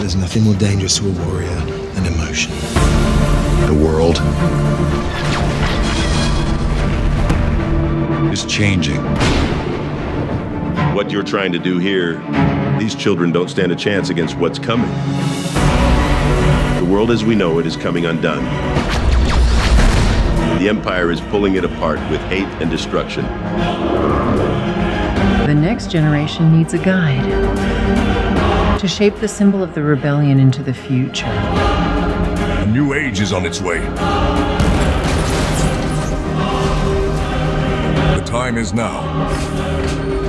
There's nothing more dangerous to a warrior than emotion. The world is changing. What you're trying to do here, these children don't stand a chance against what's coming. The world as we know it is coming undone. The Empire is pulling it apart with hate and destruction. The next generation needs a guide to shape the symbol of the rebellion into the future. A new age is on its way. The time is now.